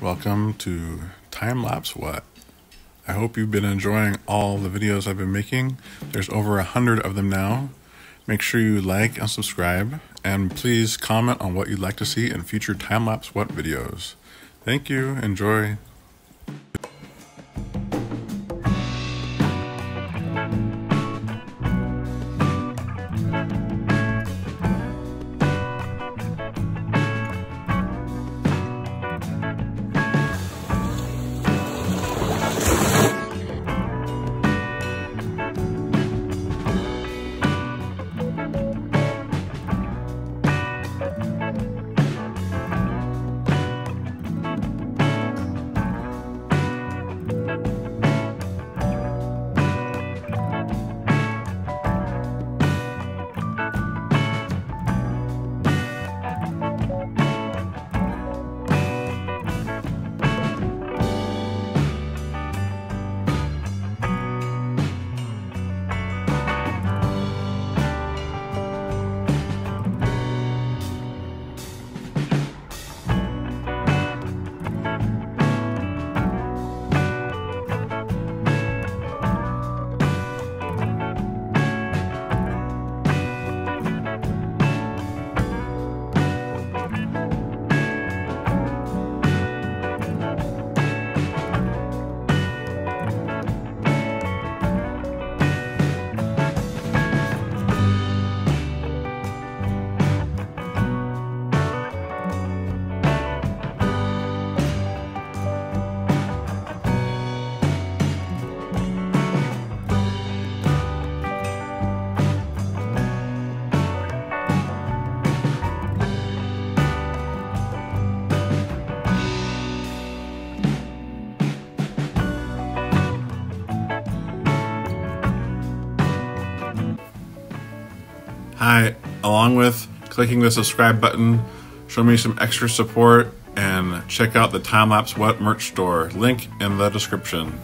Welcome to Time Lapse What? I hope you've been enjoying all the videos I've been making. There's over a hundred of them now. Make sure you like and subscribe, and please comment on what you'd like to see in future Time Lapse What videos. Thank you. Enjoy. Hi, along with clicking the subscribe button, show me some extra support and check out the Time Lapse What merch store. Link in the description.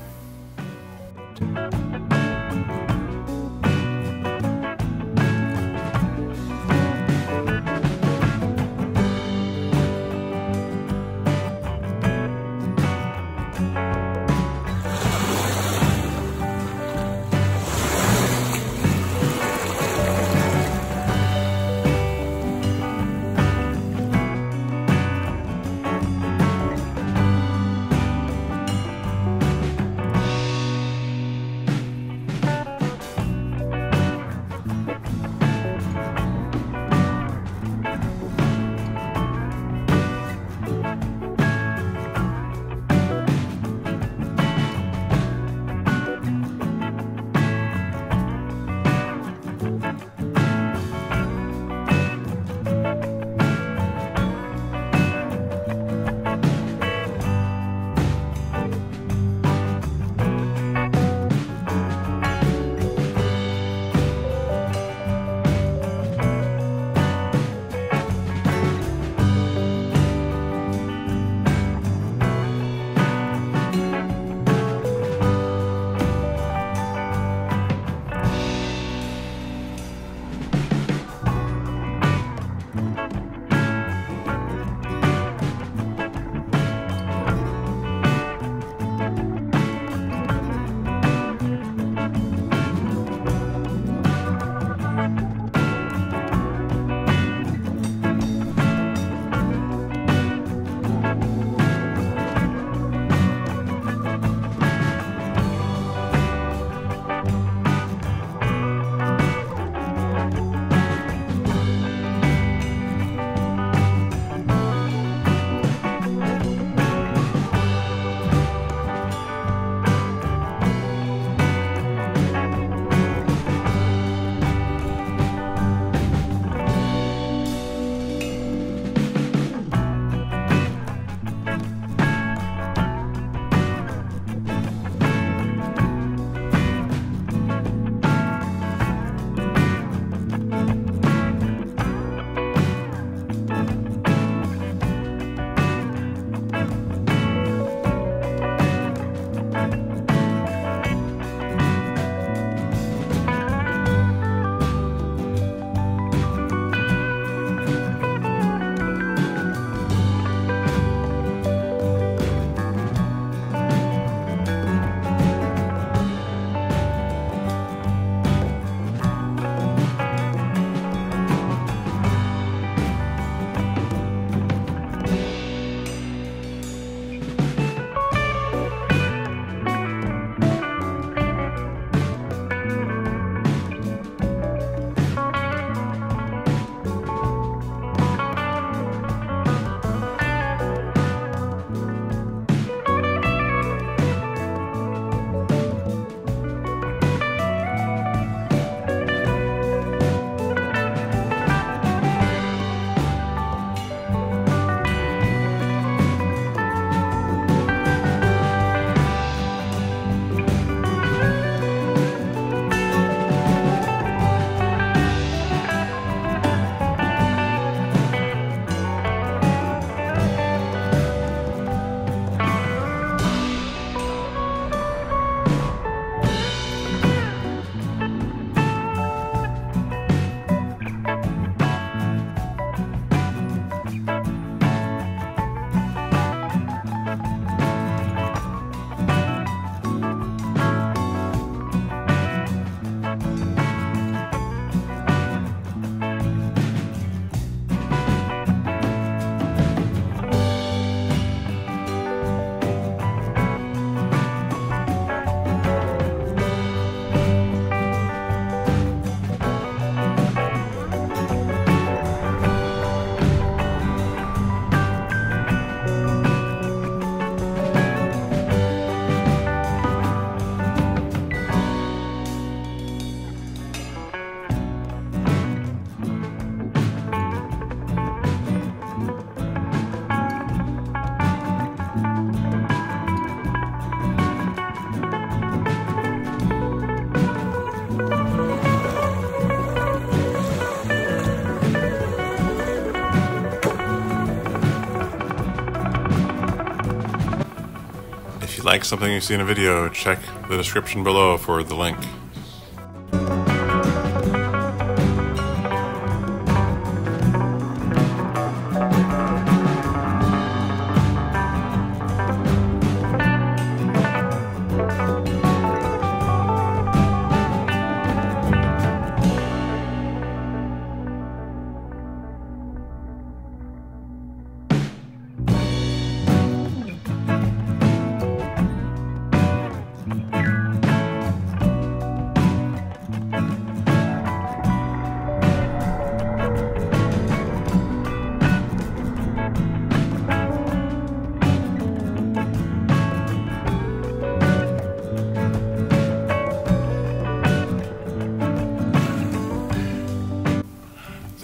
Like something you see in a video, check the description below for the link.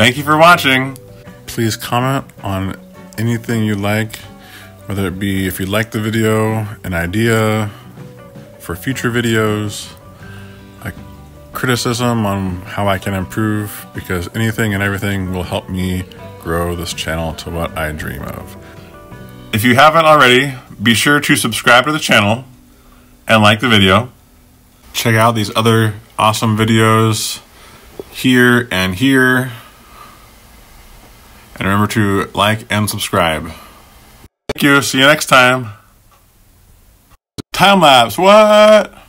Thank you for watching. Please comment on anything you like, whether it be if you like the video, an idea for future videos, a criticism on how I can improve, because anything and everything will help me grow this channel to what I dream of. If you haven't already, be sure to subscribe to the channel and like the video. Check out these other awesome videos here and here. And remember to like and subscribe. Thank you. See you next time. Time lapse. What?